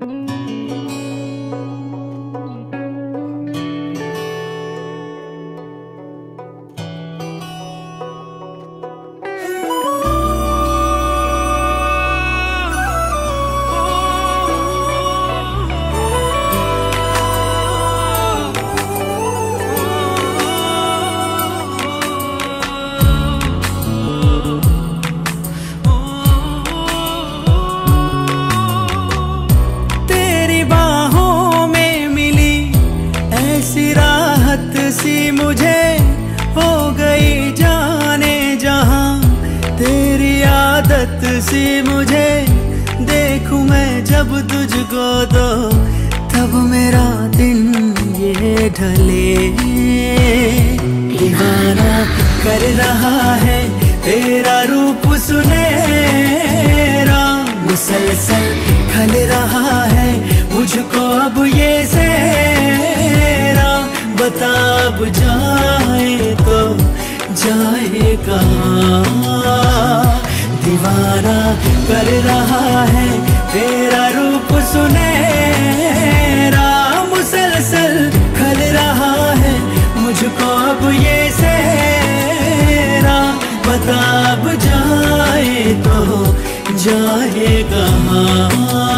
तेरी मुझे हो गई जाने जहाँ। तेरी आदत सी मुझे देखूँ मैं जब तुझको तो। तब मेरा दिन ये ढले। दीवाना कर रहा है तेरा रूप सुनेरा मुसलसल खल रहा है मुझको अब ये सेरा बता अब जाए तो जाए कहाँ दीवाना कर रहा है, तेरा रूप सुनेरा मुसलसल खल रहा है, मुझको अब ये सेरा। बता अब जाए तो जाए कहाँ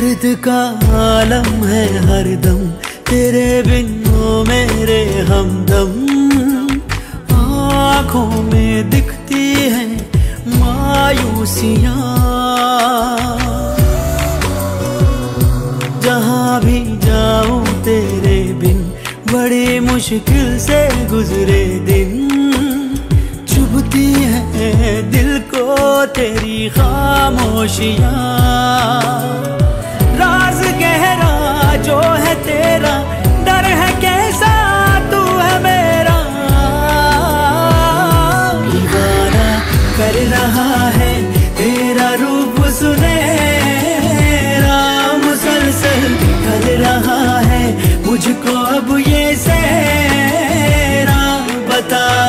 दर्द का आलम है हरदम तेरे बिन मेरे हमदम। आँखों में दिखती है मायूसियाँ। जहाँ भी जाऊँ तेरे बिन, बड़ी मुश्किल से गुजरे दिन। चुभती है दिल को तेरी खामोशियाँ।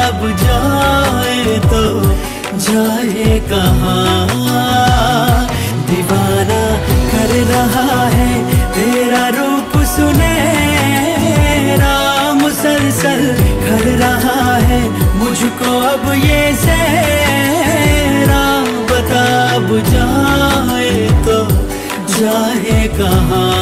अब जाए तो जाए कहाँ? दीवाना कर रहा है तेरा रूप सुनेरा मुसलसल कर रहा है मुझको अब ये सेरा बता, अब जाए तो जाए कहाँ?